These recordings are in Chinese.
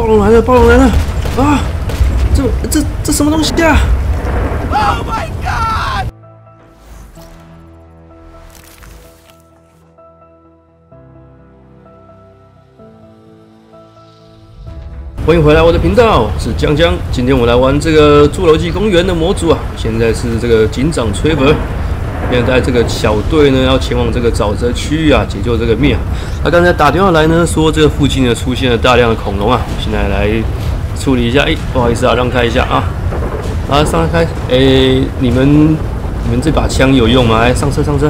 暴龙来了，暴龙来了！啊，这这这什么东西啊？Oh my god！欢迎回来我的频道，是江江。今天我来玩这个侏罗纪公园的模组啊，现在是这个警长崔伯。现在这个小队呢要前往这个沼泽区域啊，解救这个灭。他刚才打电话来呢，说这个附近呢出现了大量的恐龙啊，现在来处理一下。哎，不好意思啊，让开一下啊。啊，上来开。哎，你们你们这把枪有用吗？来，上车上车。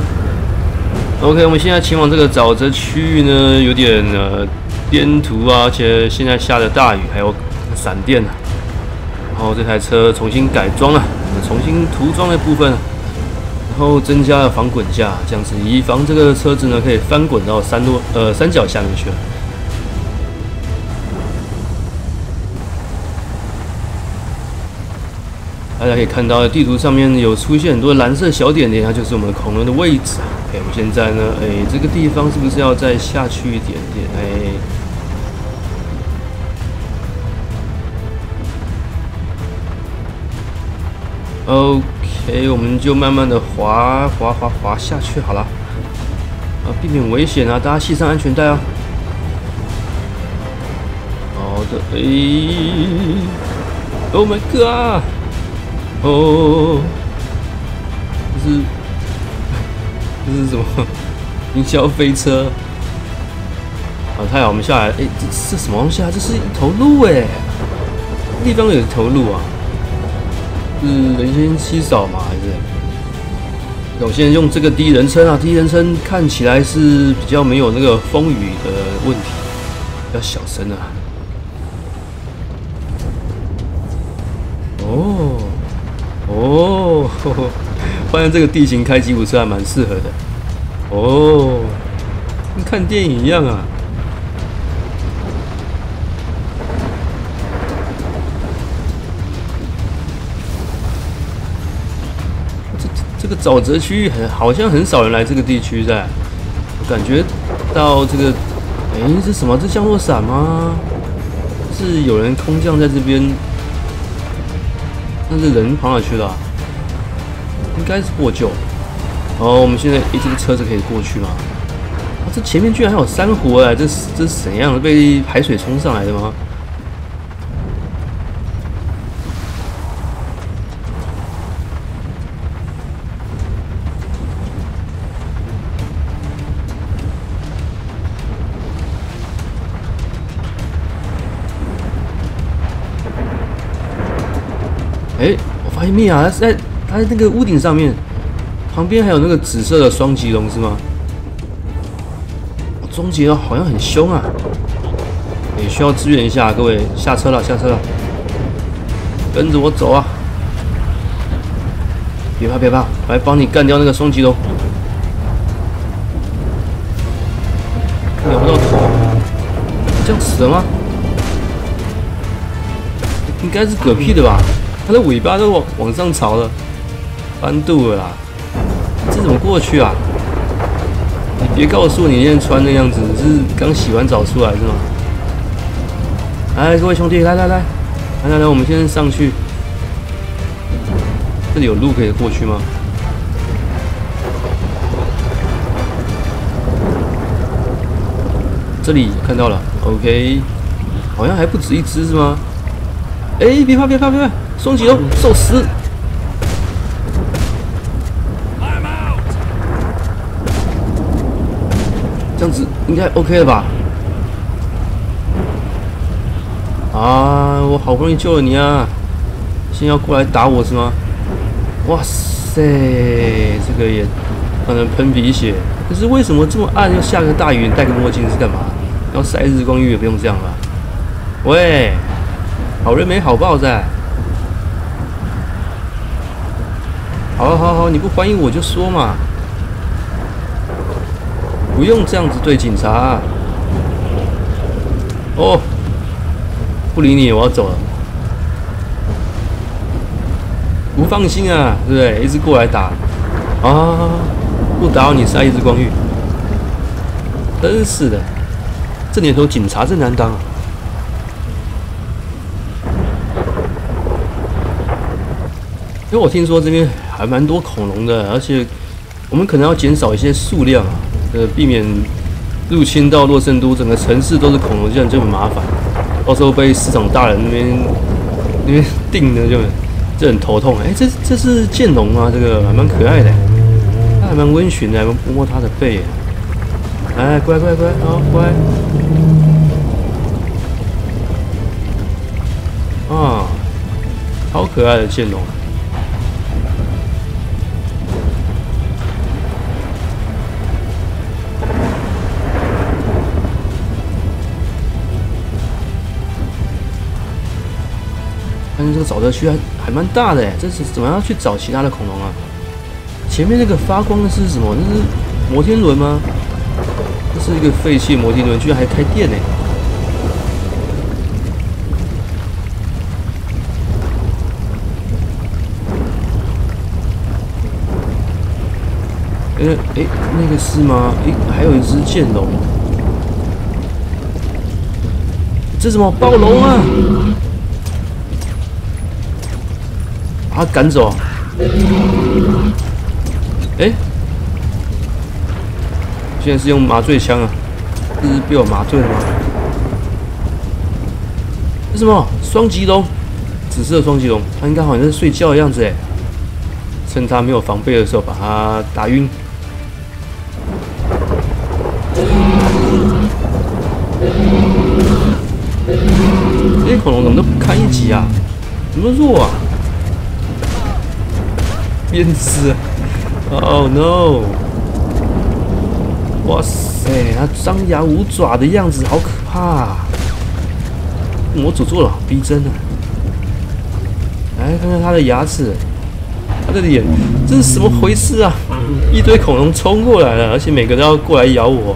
OK，我们现在前往这个沼泽区域呢，有点呃颠途啊，而且现在下着大雨，还有闪电啊。然后这台车重新改装啊，重新涂装的部分。然后增加了防滚架，这样子以防这个车子呢可以翻滚到山路呃山脚下面去了。大家可以看到地图上面有出现很多蓝色小点点，它就是我们恐龙的位置啊。哎，我们现在呢，哎，这个地方是不是要再下去一点点？哎，OK。哎，我们就慢慢的滑滑滑滑下去好了，啊，避免危险啊！大家系上安全带啊！好的，哎，Oh my god！哦，这是 这是什么？营销飞车？啊，太好，我们下来，哎，这是什么东西啊？这是一头鹿哎，地方有一头鹿啊！是人烟稀少吗？还是？我现在用这个第一人称啊，第一人称看起来是比较没有那个风雨的问题，要小声啊。哦哦，发现这个地形开吉普车还蛮适合的。哦，跟看电影一样啊。个沼泽区域很好像很少人来这个地区在，我感觉到这个，哎，这什么？这降落伞吗？是有人空降在这边？但是人跑哪去了？应该是获救。哦，我们现在，哎，这个车子可以过去吗？啊，这前面居然还有珊瑚哎，这是这是怎样？被海水冲上来的吗？哎，我发现米娅在他在那个屋顶上面，旁边还有那个紫色的双棘龙是吗？终极龙好像很凶啊！也需要支援一下，各位下车了，下车了，跟着我走啊！别怕别怕，来帮你干掉那个双棘龙。咬不到头，这样死了吗？应该是嗝屁的吧？它的尾巴都往往上朝了，翻肚了啦！这怎么过去啊？你别告诉我你现在穿的样子是刚洗完澡出来是吗？来，各位兄弟，来来来，来来来，我们先上去。这里有路可以过去吗？这里看到了，OK，好像还不止一只是吗？哎，别怕别怕别怕！双击龙受死，这样子应该 OK 了吧？啊，我好不容易救了你啊，现在要过来打我是吗？哇塞，这个也可能喷鼻血。可是为什么这么暗又下个大雨？戴个墨镜是干嘛？要晒日光浴也不用这样吧？喂，好人没好报在。好好好你不欢迎我就说嘛。不用这样子对警察哦不理你我要走了。不放心啊对不对？一直过来打。啊不打扰你杀一只光遇真是的这年头警察真难当啊。因为我听说这边还蛮多恐龙的，而且我们可能要减少一些数量啊，呃，避免入侵到洛圣都整个城市都是恐龙，这样就很麻烦。到时候被市长大人那边那边定的就就很头痛。哎，这这是剑龙啊，这个还蛮可爱的，它还蛮温驯的，摸摸它的背。哎，乖乖乖，好乖。啊，好可爱的剑龙。这个沼泽区还还蛮大的哎，这是怎么样去找其他的恐龙啊？前面那个发光的是什么？那是摩天轮吗？这是一个废弃摩天轮，居然还开电呢！哎哎，那个是吗？哎，还有一只剑龙，这什么暴龙啊？把他赶走！哎，现在是用麻醉枪啊？这是被我麻醉了吗？这什么双棘龙？紫色双棘龙，它应该好像在睡觉的样子哎。趁他没有防备的时候，把他打晕。这恐龙怎么都不堪一击啊？怎么弱啊？鞭子！Oh no！哇塞，它张牙舞爪的样子好可怕！模组做的好逼真啊！来看看它的牙齿，它的脸，这是什么回事啊？一堆恐龙冲过来了，而且每个都要过来咬我，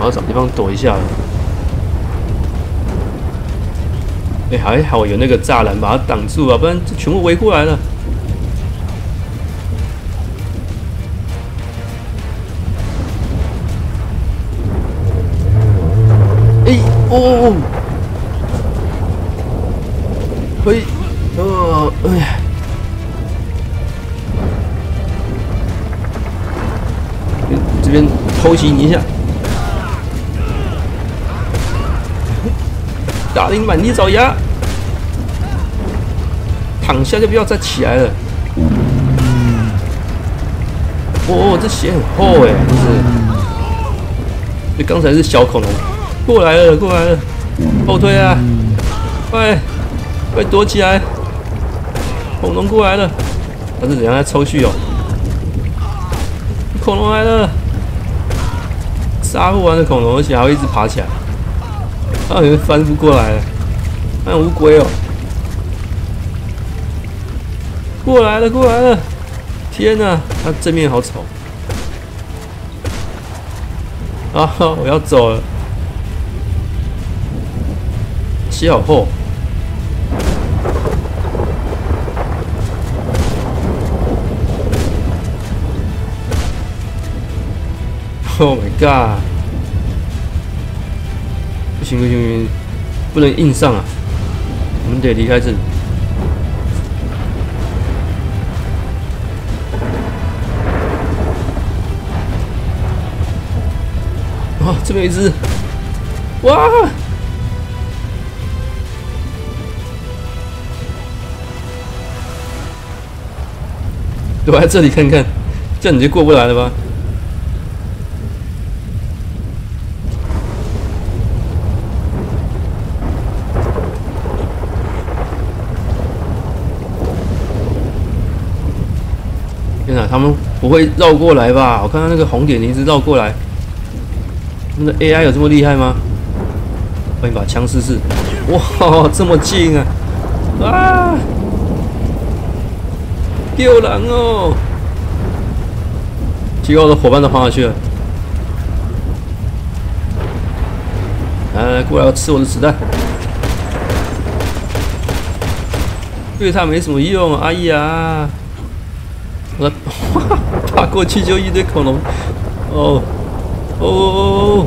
我要找地方躲一下了。哎，还好有那个栅栏把它挡住啊，不然这全部围过来了。哦哦哦，嘿，呃，哎呀，这边偷袭你一下，打你满地找牙，躺下就不要再起来了。哦，这血很厚哎，不是，这刚才是小恐龙。过来了，过来了，后退啊！快，快躲起来！恐龙过来了，他是怎样在抽蓄哦？恐龙来了，杀不完的恐龙，而且还会一直爬起来，好像翻不过来了，像乌龟哦！过来了，过来了！天哪，它正面好丑啊哈！我要走了。洗好后，Oh my god！不行不行不行，不能硬上啊！我们得离开这里。哇，这边一只！哇！躲在这里看看，这样你就过不来了吧？天哪，他们不会绕过来吧？我看到那个红点一直绕过来，那个 AI 有这么厉害吗？换一把枪试试。哇，这么近啊！啊！丢人哦！结果我的伙伴都跑哪去了？来，过来吃我的子弹！对他没什么用，哎呀！我爬 过去就一堆恐龙，哦，哦哦哦！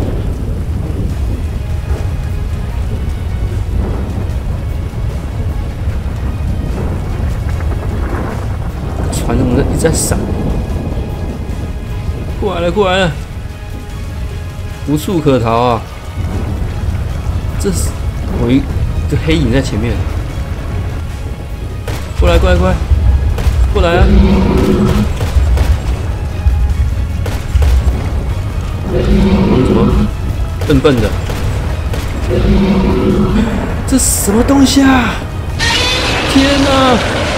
在闪。过来了，过来了，无处可逃啊！这是我一个黑影在前面。过来，过来，过来，过来啊！怎么笨笨的？这什么东西啊！天哪！